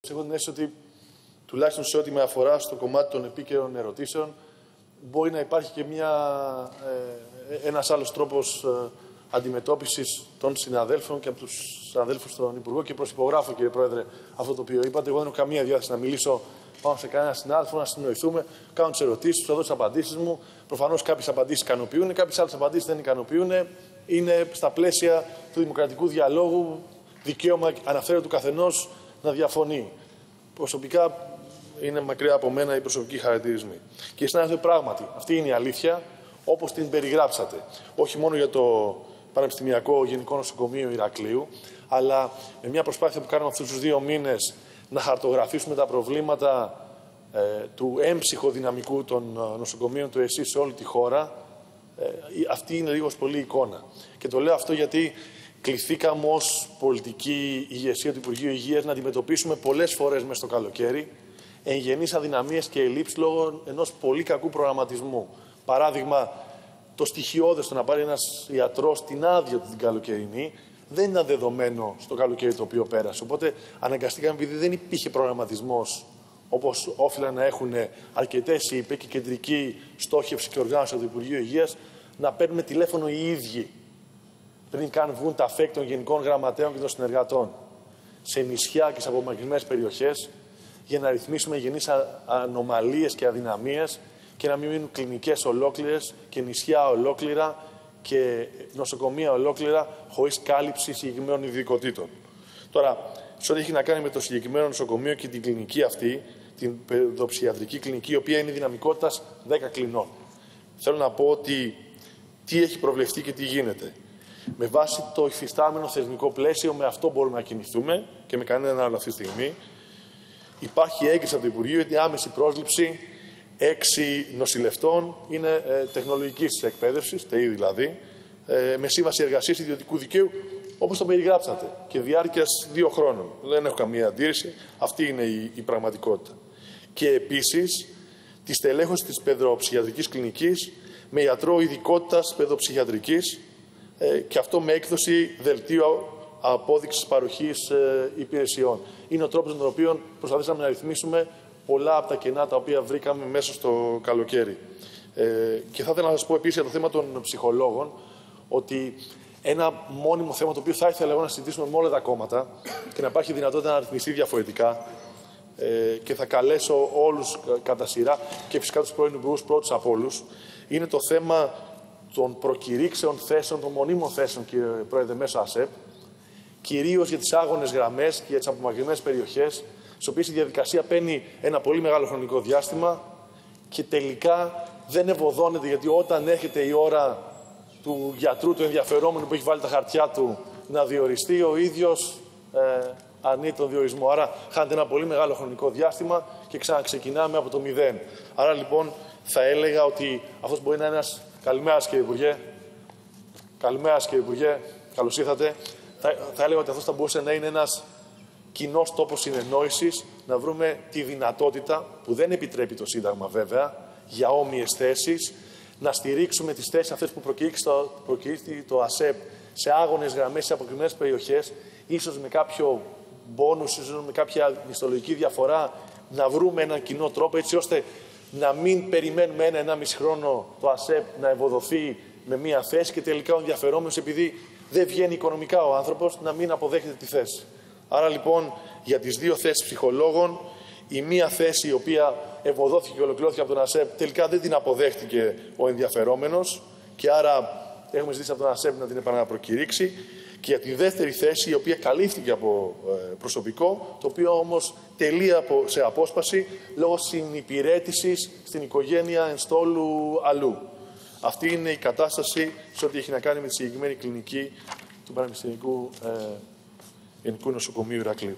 Έχω την αίσθηση ότι τουλάχιστον σε ό,τι με αφορά στο κομμάτι των επίκαιρων ερωτήσεων μπορεί να υπάρχει και μια, ε, ένας άλλος τρόπος ε, αντιμετώπισης των συναδέλφων και από τους συναδέλφους των Υπουργών και προσυπογράφω κύριε Πρόεδρε αυτό το οποίο είπατε. Εγώ δεν έχω καμία διάθεση να μιλήσω πάνω σε κανένα συνάδελφο, να συνοηθούμε, κάνω τις ερωτήσεις, θα δώσω τις απαντήσεις μου. Προφανώς κάποιες απαντήσεις ικανοποιούν, κάποιες άλλες απαντήσεις δεν ικανοποιούν. Είναι στα πλαίσια του δημοκρατικού διαλόγου δικαίωμα αναφέρεται του καθενός να διαφωνεί. Προσωπικά είναι μακριά από μένα οι προσωπικοί χαρακτηρισμοί. Και συνάδελφοι, πράγματι, αυτή είναι η αλήθεια όπως την περιγράψατε. Όχι μόνο για το Πανεπιστημιακό Γενικό Νοσοκομείο Ηρακλείου, αλλά με μια προσπάθεια που κάνουμε αυτούς τους δύο μήνες να χαρτογραφήσουμε τα προβλήματα ε, του έμψυχου δυναμικού των ε, νοσοκομείων του ΕΣΥ σε όλη τη χώρα, ε, αυτή είναι λίγος πολύ εικόνα. Και το λέω αυτό γιατί κληθήκαμε ως πολιτική ηγεσία του Υπουργείου Υγείας να αντιμετωπίσουμε πολλές φορές μέσα στο καλοκαίρι εγγενείς αδυναμίες και ελλείψεις λόγω ενός πολύ κακού προγραμματισμού. Παράδειγμα, το στοιχειώδες το να πάρει ένας ιατρός την άδεια του την καλοκαιρινή δεν ήταν δεδομένο στο καλοκαίρι το οποίο πέρασε. Οπότε αναγκαστήκαμε, επειδή δεν υπήρχε προγραμματισμός όπως όφυλαν να έχουν αρκετές, είπε και κεντρική στόχευση και οργάνωση από το Υπουργείο Υγείας, να παίρνουμε τηλέφωνο οι ίδιοι πριν καν βγουν τα φέκ των γενικών γραμματέων και των συνεργατών σε νησιά και σε απομακρυσμένε περιοχές για να ρυθμίσουμε γενείς ανομαλίες και αδυναμίες και να μην μείνουν κλινικές ολόκληρες και νησιά ολόκληρα και νοσοκομεία ολόκληρα χωρίς κάλυψη συγκεκριμένων ειδικοτήτων. Τώρα, σε ό,τι έχει να κάνει με το συγκεκριμένο νοσοκομείο και την κλινική αυτή, την παιδοψιατρική κλινική, η οποία είναι δυναμικότητας 10 κλινών. Θέλω να πω ότι τι έχει προβλεφθεί και τι γίνεται. Με βάση το υφιστάμενο θεσμικό πλαίσιο, με αυτό μπορούμε να κινηθούμε και με κανέναν άλλο αυτή τη στιγμή. Υπάρχει έγκριση από το Υπουργείο για άμεση πρόσληψη έξι νοσηλευτών είναι ε, τεχνολογικής εκπαίδευσης, ΤΕΙ δηλαδή, ε, με σύμβαση εργασίας ιδιωτικού δικαίου, όπως το περιγράψατε, και διάρκειας δύο χρόνων. Δεν έχω καμία αντίρρηση. Αυτή είναι η, η πραγματικότητα. Και επίσης τη στελέχωση της παιδοψυχιατρικής κλινικής με ιατρό ειδικότητας παιδοψυχιατρικής ε, και αυτό με έκδοση δελτίου απόδειξης παροχής ε, υπηρεσιών. Είναι ο τρόπος με τον οποίο προσπαθήσαμε να ρυθμίσουμε πολλά από τα κενά τα οποία βρήκαμε μέσα στο καλοκαίρι. Ε, και θα ήθελα να σας πω επίσης για το θέμα των ψυχολόγων ότι ένα μόνιμο θέμα το οποίο θα ήθελα εγώ να συζητήσουμε με όλα τα κόμματα και να υπάρχει δυνατότητα να ρυθμιστεί διαφορετικά ε, και θα καλέσω όλους κατά σειρά και φυσικά τους πρώην υπουργούς πρώτους από όλους, είναι το θέμα των προκηρύξεων θέσεων, των μονίμων θέσεων, κύριε Πρόεδρε, μέσω ΑΣΕΠ, κυρίως για τις άγονε γραμμές και για τις απομακρυνμένε περιοχές, στις οποίες η διαδικασία παίρνει ένα πολύ μεγάλο χρονικό διάστημα και τελικά δεν ευωδώνεται γιατί όταν έρχεται η ώρα του γιατρού, του ενδιαφερόμενου που έχει βάλει τα χαρτιά του να διοριστεί, ο ίδιος ε, αρνεί τον διορισμό. Άρα χάνεται ένα πολύ μεγάλο χρονικό διάστημα και ξαναξεκινάμε από το μηδέν. Άρα λοιπόν θα έλεγα ότι αυτός μπορεί να είναι ένας. Καλημέρα, κύριε Υπουργέ. Καλημέρα, κύριε Υπουργέ. Καλώς ήρθατε. Θα, θα έλεγα ότι αυτός θα μπορούσε να είναι ένας κοινός τόπος συνεννόησης, να βρούμε τη δυνατότητα, που δεν επιτρέπει το Σύνταγμα βέβαια, για όμοιες θέσεις, να στηρίξουμε τις θέσεις αυτές που προκηρύξει το, το ΑΣΕΠ σε άγονε γραμμές, σε αποκριμένε περιοχές, ίσως με κάποιο μπόνους, ίσως με κάποια μισθολογική διαφορά, να βρούμε έναν κοινό τρόπο έτσι ώστε να μην περιμένουμε ένα-ένα μισή χρόνο το ΑΣΕΠ να ευοδοθεί με μία θέση και τελικά ο ενδιαφερόμενος, επειδή δεν βγαίνει οικονομικά ο άνθρωπος, να μην αποδέχεται τη θέση. Άρα λοιπόν για τις δύο θέσεις ψυχολόγων, η μία θέση η οποία ευωδόθηκε και ολοκληρώθηκε από τον ΑΣΕΠ τελικά δεν την αποδέχτηκε ο ενδιαφερόμενος και άρα έχουμε ζητήσει από τον ΑΣΕΠ να την επαναπροκηρύξει και για τη δεύτερη θέση η οποία καλύφθηκε από ε, προσωπικό το οποίο όμως τελεί σε απόσπαση λόγω συνυπηρέτησης στην οικογένεια ενστόλου αλλού. Αυτή είναι η κατάσταση σε ό,τι έχει να κάνει με τη συγκεκριμένη κλινική του Πανεπιστημιακού ε, Γενικού Νοσοκομείου Ηρακλείου.